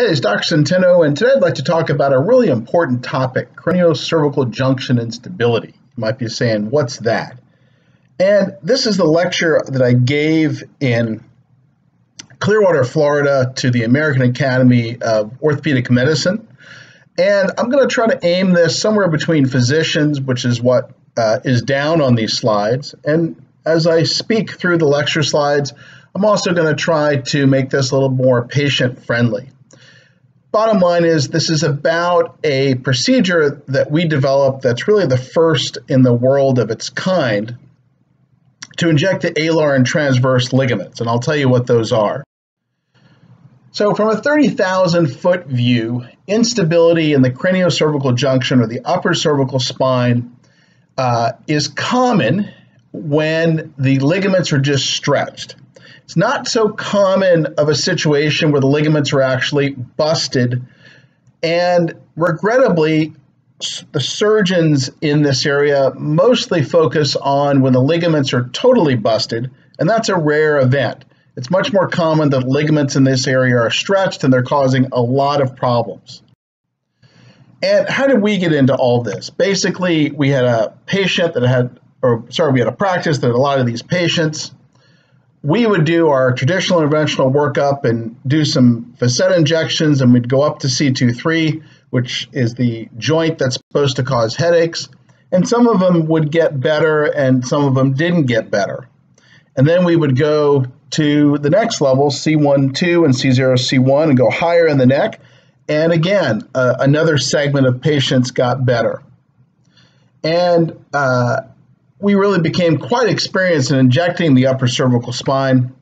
Hey, it's Dr. Centeno, and today I'd like to talk about a really important topic craniocervical junction instability. You might be saying, What's that? And this is the lecture that I gave in Clearwater, Florida, to the American Academy of Orthopedic Medicine. And I'm going to try to aim this somewhere between physicians, which is what uh, is down on these slides. And as I speak through the lecture slides, I'm also going to try to make this a little more patient friendly. Bottom line is, this is about a procedure that we developed that's really the first in the world of its kind to inject the alar and transverse ligaments, and I'll tell you what those are. So, from a 30,000 foot view, instability in the craniocervical junction or the upper cervical spine uh, is common when the ligaments are just stretched. It's not so common of a situation where the ligaments are actually busted. And regrettably, the surgeons in this area mostly focus on when the ligaments are totally busted, and that's a rare event. It's much more common that ligaments in this area are stretched and they're causing a lot of problems. And how did we get into all this? Basically, we had a patient that had, or sorry, we had a practice that had a lot of these patients we would do our traditional interventional workup and do some facet injections, and we'd go up to C2-3, which is the joint that's supposed to cause headaches. And some of them would get better, and some of them didn't get better. And then we would go to the next level, C1, 2, and C0, C1, and go higher in the neck. And again, uh, another segment of patients got better. And uh, we really became quite experienced in injecting the upper cervical spine.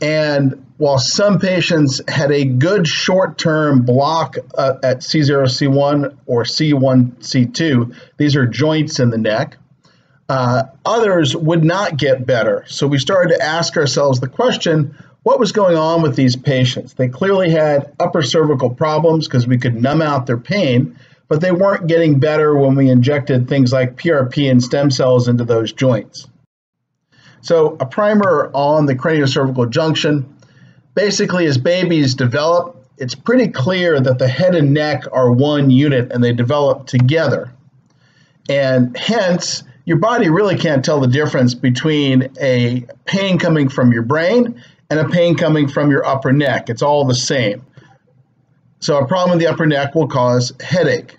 And while some patients had a good short term block uh, at C0, C1 or C1, C2, these are joints in the neck, uh, others would not get better. So we started to ask ourselves the question what was going on with these patients? They clearly had upper cervical problems because we could numb out their pain, but they weren't getting better when we injected things like PRP and stem cells into those joints. So, a primer on the craniocervical junction. Basically, as babies develop, it's pretty clear that the head and neck are one unit and they develop together. And hence, your body really can't tell the difference between a pain coming from your brain and a pain coming from your upper neck. It's all the same. So a problem in the upper neck will cause headache.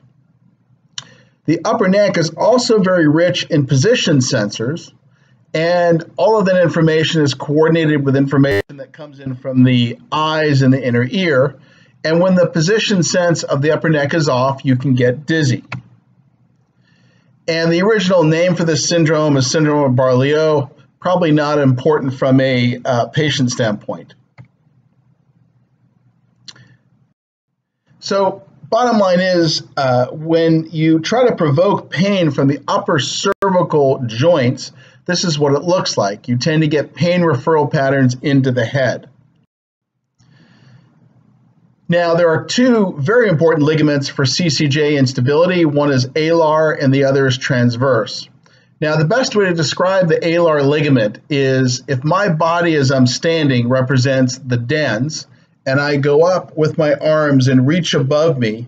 The upper neck is also very rich in position sensors, and all of that information is coordinated with information that comes in from the eyes and the inner ear. And when the position sense of the upper neck is off, you can get dizzy. And the original name for this syndrome is syndrome of Barré-Liéou, probably not important from a uh, patient standpoint. So, bottom line is uh, when you try to provoke pain from the upper cervical joints, this is what it looks like. You tend to get pain referral patterns into the head. Now, there are two very important ligaments for CCJ instability. One is alar and the other is transverse. Now, the best way to describe the alar ligament is if my body as I'm standing represents the dens, and I go up with my arms and reach above me,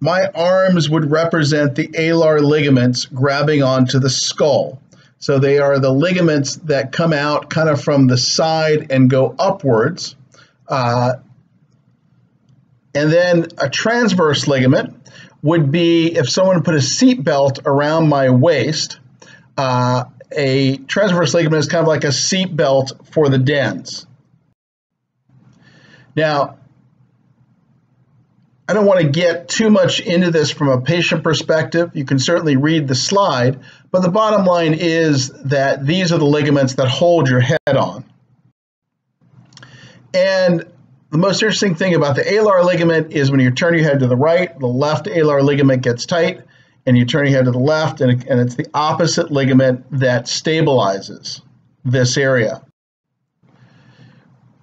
my arms would represent the alar ligaments grabbing onto the skull. So they are the ligaments that come out kind of from the side and go upwards. Uh, and then a transverse ligament would be if someone put a seat belt around my waist. Uh, a transverse ligament is kind of like a seat belt for the dens. Now, I don't want to get too much into this from a patient perspective. You can certainly read the slide, but the bottom line is that these are the ligaments that hold your head on. And the most interesting thing about the alar ligament is when you turn your head to the right, the left alar ligament gets tight, and you turn your head to the left, and, and it's the opposite ligament that stabilizes this area.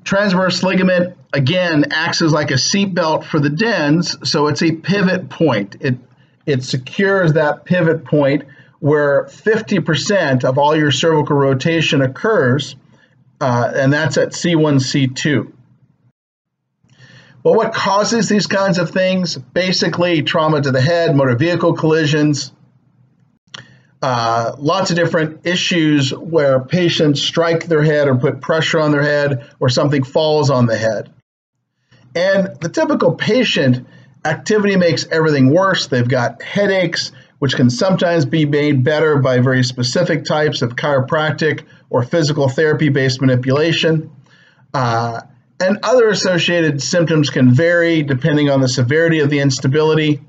Transverse ligament, again, acts as like a seatbelt for the dens, so it's a pivot point. It, it secures that pivot point where 50% of all your cervical rotation occurs, uh, and that's at C1, C2. Well, what causes these kinds of things? Basically, trauma to the head, motor vehicle collisions, uh, lots of different issues where patients strike their head or put pressure on their head or something falls on the head. And the typical patient activity makes everything worse. They've got headaches, which can sometimes be made better by very specific types of chiropractic or physical therapy based manipulation. Uh, and other associated symptoms can vary depending on the severity of the instability.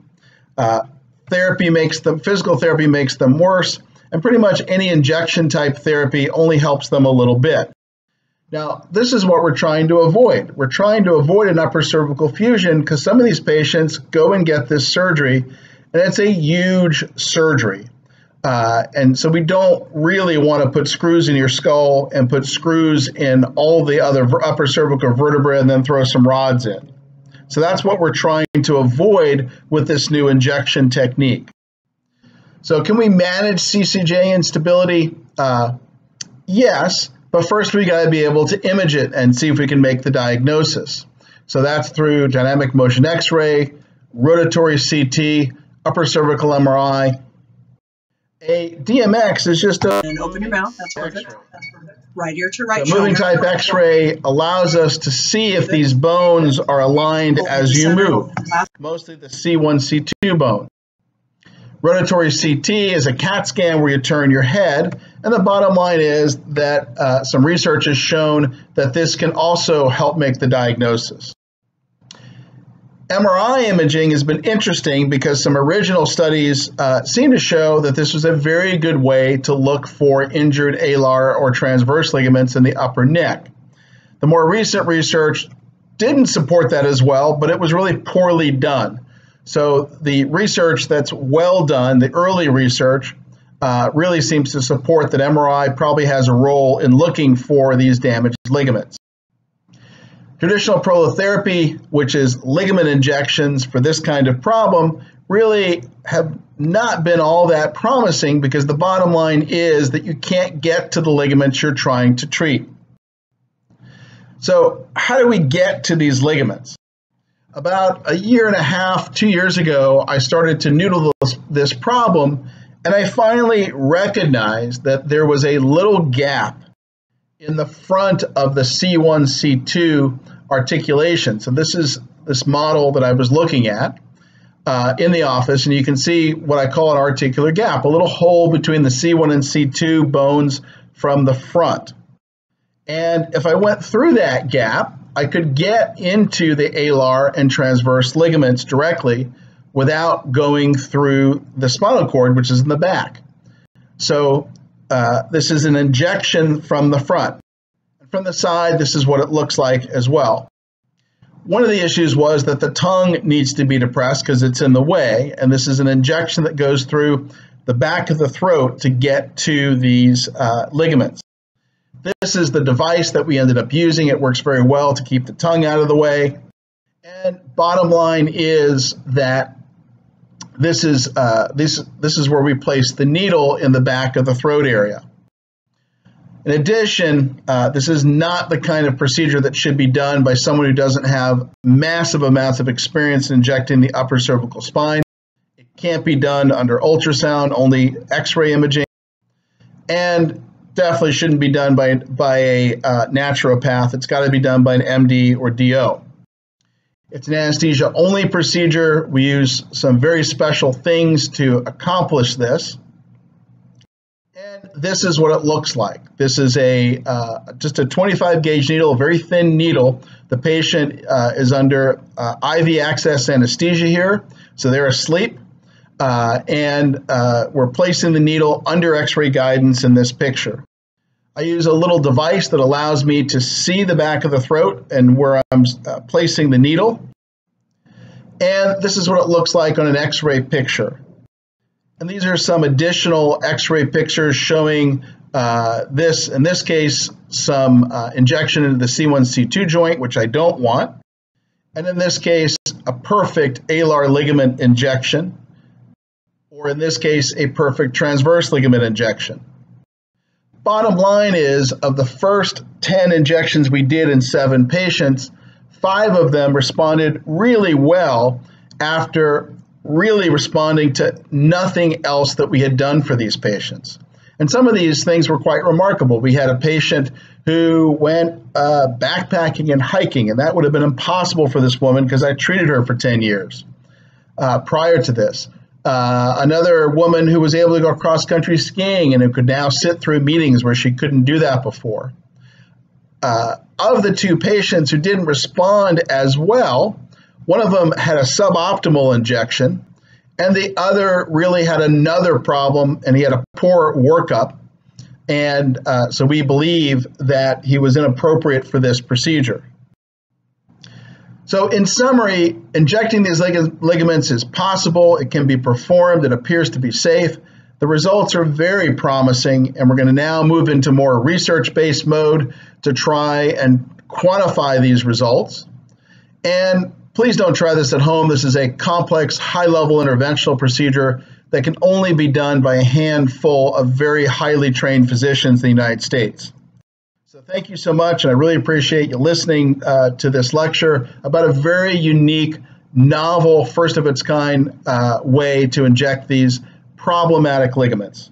Uh, therapy makes them, physical therapy makes them worse, and pretty much any injection type therapy only helps them a little bit. Now, this is what we're trying to avoid. We're trying to avoid an upper cervical fusion because some of these patients go and get this surgery, and it's a huge surgery. Uh, and so we don't really want to put screws in your skull and put screws in all the other upper cervical vertebrae and then throw some rods in. So that's what we're trying to avoid with this new injection technique. So can we manage CCJ instability? Uh, yes, but first we got to be able to image it and see if we can make the diagnosis. So that's through dynamic motion X-ray, rotatory CT, upper cervical MRI. A DMX is just a and open your mouth. That's perfect. That's perfect right ear to right the moving type X-ray allows us to see if these bones are aligned as you move, mostly the C1, C2 bone. Rotatory CT is a CAT scan where you turn your head, and the bottom line is that uh, some research has shown that this can also help make the diagnosis. MRI imaging has been interesting because some original studies uh, seem to show that this was a very good way to look for injured alar or transverse ligaments in the upper neck. The more recent research didn't support that as well, but it was really poorly done. So the research that's well done, the early research, uh, really seems to support that MRI probably has a role in looking for these damaged ligaments. Traditional prolotherapy, which is ligament injections for this kind of problem, really have not been all that promising because the bottom line is that you can't get to the ligaments you're trying to treat. So, how do we get to these ligaments? About a year and a half, two years ago, I started to noodle this, this problem, and I finally recognized that there was a little gap in the front of the C1, C2 articulation. So this is this model that I was looking at uh, in the office, and you can see what I call an articular gap, a little hole between the C1 and C2 bones from the front. And if I went through that gap, I could get into the alar and transverse ligaments directly without going through the spinal cord, which is in the back. So uh, this is an injection from the front. From the side, this is what it looks like as well. One of the issues was that the tongue needs to be depressed because it's in the way, and this is an injection that goes through the back of the throat to get to these uh, ligaments. This is the device that we ended up using. It works very well to keep the tongue out of the way. And bottom line is that this is uh, this this is where we place the needle in the back of the throat area. In addition, uh, this is not the kind of procedure that should be done by someone who doesn't have massive amounts of experience in injecting the upper cervical spine. It can't be done under ultrasound, only X-ray imaging, and definitely shouldn't be done by by a uh, naturopath. It's got to be done by an MD or DO. It's an anesthesia only procedure. We use some very special things to accomplish this. And this is what it looks like. This is a uh, just a 25 gauge needle, a very thin needle. The patient uh, is under uh, IV access anesthesia here, so they're asleep. Uh, and uh, we're placing the needle under x-ray guidance in this picture. I use a little device that allows me to see the back of the throat and where I'm uh, placing the needle. And this is what it looks like on an x-ray picture. And these are some additional x-ray pictures showing uh, this, in this case, some uh, injection into the C1-C2 joint, which I don't want. And in this case, a perfect alar ligament injection, or in this case, a perfect transverse ligament injection. Bottom line is, of the first 10 injections we did in seven patients, five of them responded really well after really responding to nothing else that we had done for these patients. And some of these things were quite remarkable. We had a patient who went uh, backpacking and hiking, and that would have been impossible for this woman because I treated her for 10 years uh, prior to this. Uh, another woman who was able to go cross country skiing and who could now sit through meetings where she couldn't do that before. Uh, of the two patients who didn't respond as well, one of them had a suboptimal injection, and the other really had another problem, and he had a poor workup. And uh, so we believe that he was inappropriate for this procedure. So, in summary, injecting these lig- ligaments is possible, it can be performed, it appears to be safe. The results are very promising, and we're going to now move into more research based mode to try and quantify these results. And please don't try this at home. This is a complex, high level interventional procedure that can only be done by a handful of very highly trained physicians in the United States. So, thank you so much, and I really appreciate you listening uh, to this lecture about a very unique, novel, first of its kind uh, way to inject these problematic ligaments.